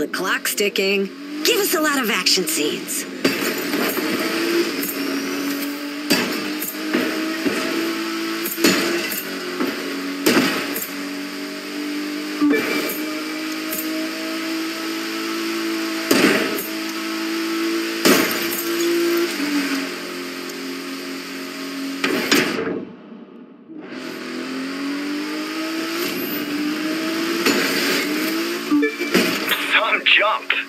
The clock's ticking. Give us a lot of action scenes. Jump.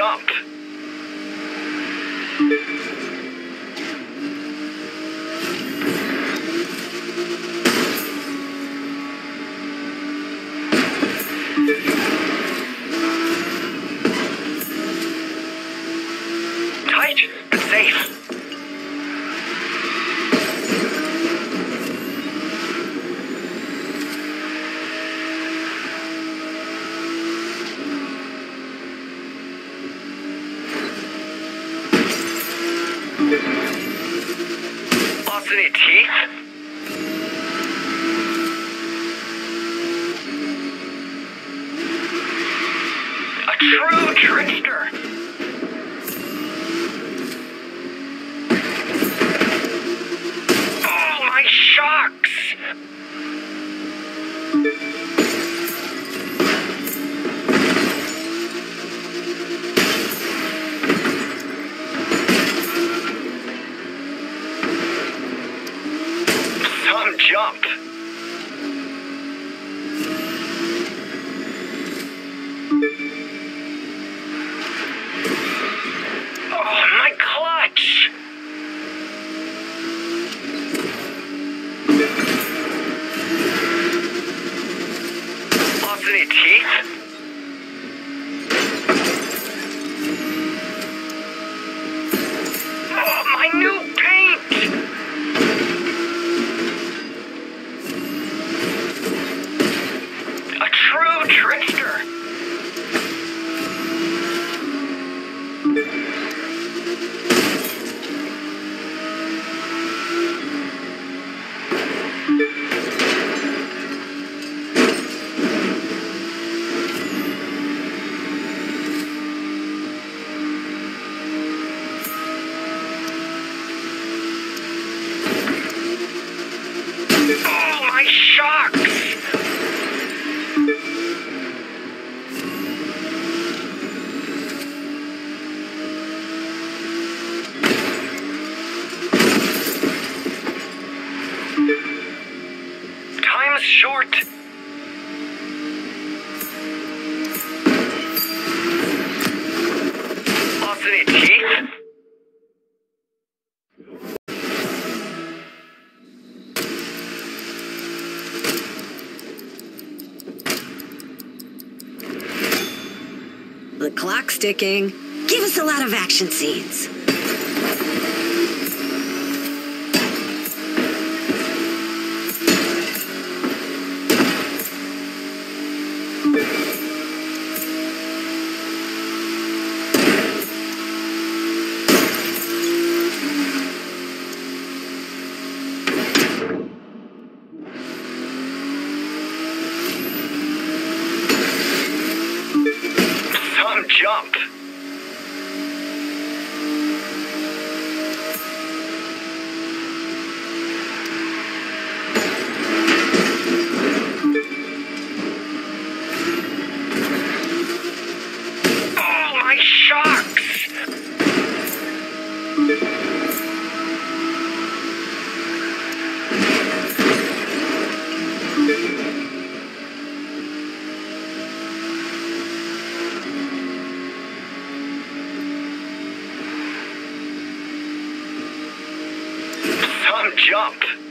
Some jump. Tight, but safe. Any teeth? Clock's ticking. Give us a lot of action scenes. Jump. Oh, my shocks! Jump.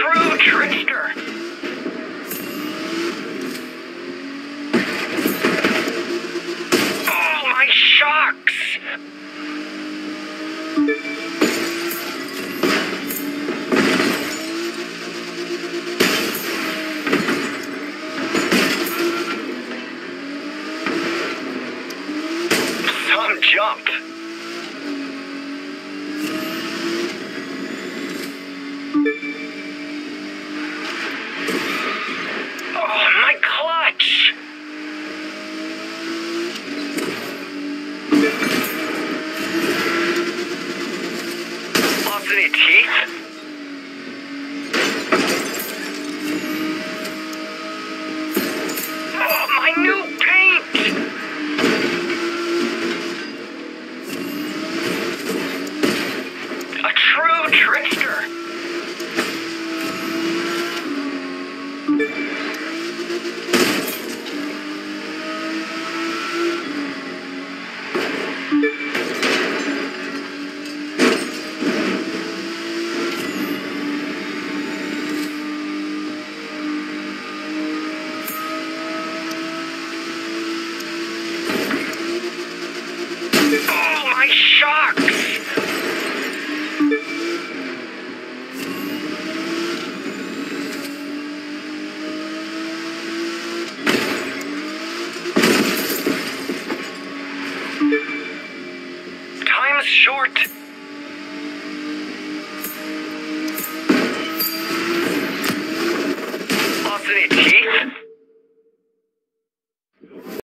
True trickster. Oh, my shocks! Some jump.